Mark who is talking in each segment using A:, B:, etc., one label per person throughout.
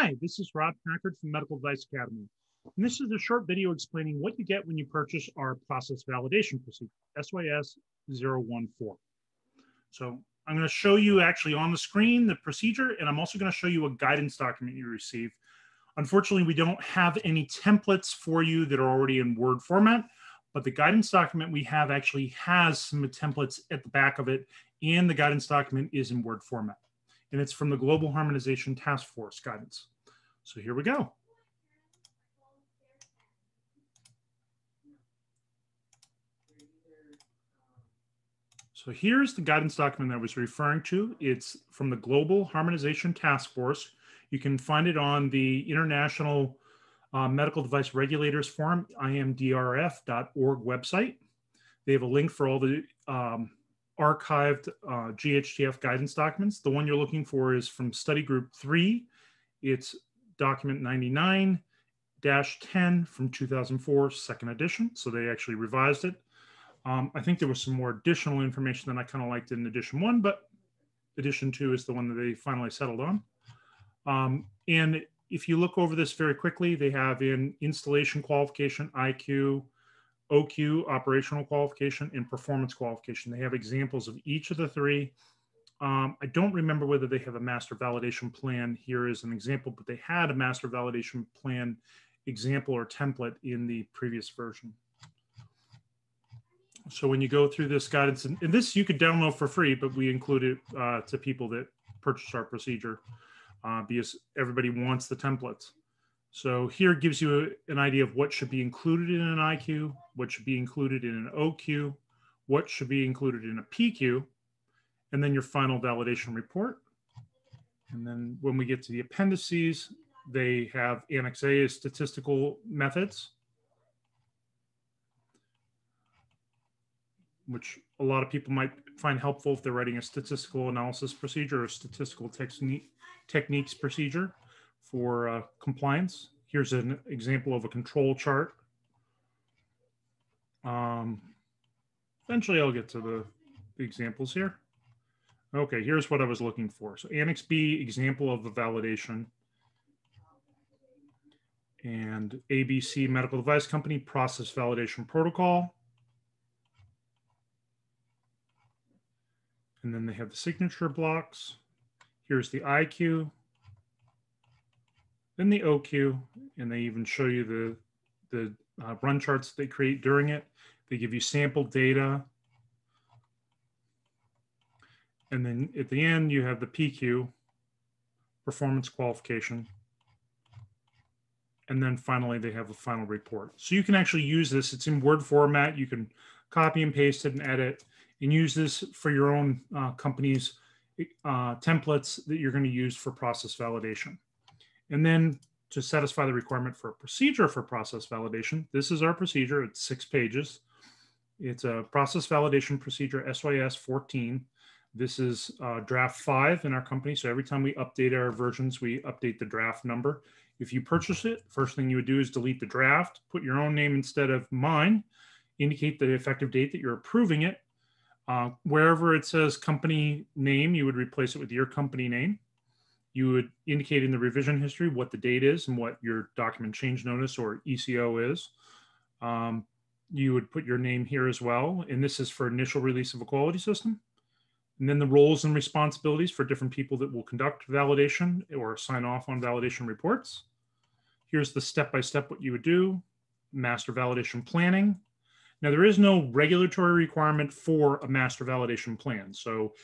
A: Hi, this is Rob Packard from Medical Device Academy. And this is a short video explaining what you get when you purchase our process validation procedure, SYS 014. So I'm going to show you actually on the screen the procedure, and I'm also going to show you a guidance document you receive. Unfortunately, we don't have any templates for you that are already in Word format, but the guidance document we have actually has some templates at the back of it, and the guidance document is in Word format and it's from the Global Harmonization Task Force guidance. So here we go. So here's the guidance document that I was referring to. It's from the Global Harmonization Task Force. You can find it on the International uh, Medical Device Regulators Forum, imdrf.org website. They have a link for all the um, archived uh, GHTF guidance documents. The one you're looking for is from study group three. It's document 99 10 from 2004, second edition. So they actually revised it. Um, I think there was some more additional information that I kind of liked in edition one, but edition two is the one that they finally settled on. Um, and if you look over this very quickly, they have in installation qualification, IQ, OQ, operational qualification, and performance qualification. They have examples of each of the three. Um, I don't remember whether they have a master validation plan here as an example, but they had a master validation plan example or template in the previous version. So when you go through this guidance, and, and this you could download for free, but we include it uh, to people that purchase our procedure uh, because everybody wants the templates. So here gives you an idea of what should be included in an IQ, what should be included in an OQ, what should be included in a PQ, and then your final validation report. And then when we get to the appendices, they have Annex A as statistical methods, which a lot of people might find helpful if they're writing a statistical analysis procedure or statistical technique, techniques procedure for uh, compliance. Here's an example of a control chart. Um, eventually I'll get to the, examples here. Okay, here's what I was looking for. So Annex B, example of the validation. And ABC Medical Device Company process validation protocol. And then they have the signature blocks. Here's the IQ, then the OQ, and they even show you the, the uh, run charts they create during it. They give you sample data. And then at the end, you have the PQ, performance qualification. And then finally, they have a final report. So you can actually use this. It's in Word format. You can copy and paste it and edit and use this for your own uh, company's uh, templates that you're going to use for process validation. And then to satisfy the requirement for a procedure for process validation, this is our procedure. It's six pages. It's a process validation procedure, SYS 14. This is uh, draft five in our company. So every time we update our versions, we update the draft number. If you purchase it, first thing you would do is delete the draft, put your own name instead of mine, indicate the effective date that you're approving it. Uh, wherever it says company name, you would replace it with your company name you would indicate in the revision history what the date is and what your document change notice or ECO is. Um, you would put your name here as well. And this is for initial release of a quality system. And then the roles and responsibilities for different people that will conduct validation or sign off on validation reports. Here's the step-by-step -step what you would do, master validation planning. Now there is no regulatory requirement for a master validation plan. So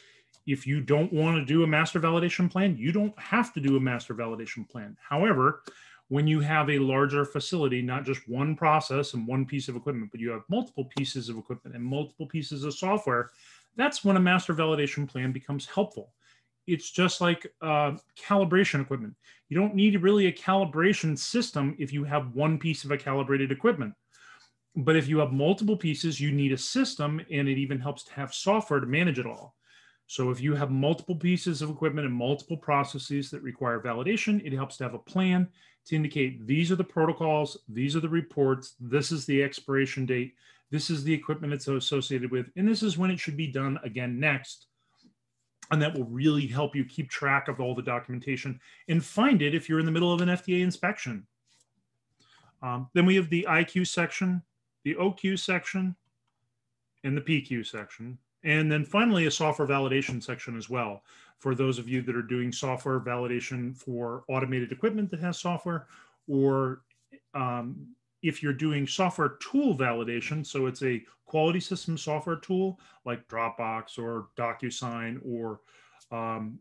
A: if you don't want to do a master validation plan, you don't have to do a master validation plan. However, when you have a larger facility, not just one process and one piece of equipment, but you have multiple pieces of equipment and multiple pieces of software, that's when a master validation plan becomes helpful. It's just like uh, calibration equipment. You don't need really a calibration system if you have one piece of a calibrated equipment. But if you have multiple pieces, you need a system, and it even helps to have software to manage it all. So if you have multiple pieces of equipment and multiple processes that require validation, it helps to have a plan to indicate these are the protocols, these are the reports, this is the expiration date, this is the equipment it's associated with, and this is when it should be done again next. And that will really help you keep track of all the documentation and find it if you're in the middle of an FDA inspection. Um, then we have the IQ section, the OQ section, and the PQ section. And then finally, a software validation section as well for those of you that are doing software validation for automated equipment that has software, or um, if you're doing software tool validation, so it's a quality system software tool like Dropbox or DocuSign or um,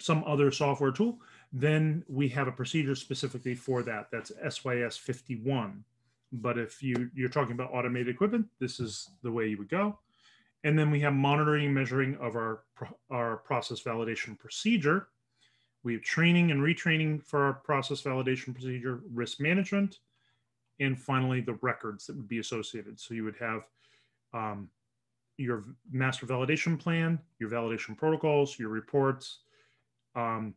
A: some other software tool, then we have a procedure specifically for that. That's SYS 51. But if you, you're talking about automated equipment, this is the way you would go. And then we have monitoring and measuring of our, our process validation procedure. We have training and retraining for our process validation procedure, risk management, and finally the records that would be associated. So you would have um, your master validation plan, your validation protocols, your reports, um,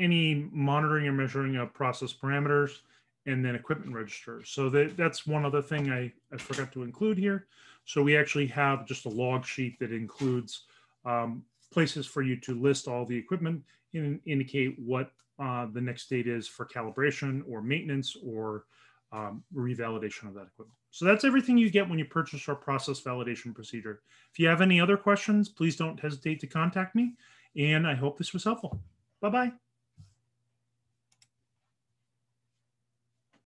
A: any monitoring and measuring of process parameters, and then equipment registers. So that, that's one other thing I, I forgot to include here. So we actually have just a log sheet that includes um, places for you to list all the equipment and indicate what uh, the next date is for calibration or maintenance or um, revalidation of that equipment. So that's everything you get when you purchase our process validation procedure. If you have any other questions, please don't hesitate to contact me. And I hope this was helpful. Bye-bye.